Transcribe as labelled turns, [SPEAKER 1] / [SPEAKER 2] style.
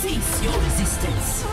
[SPEAKER 1] Cease your resistance.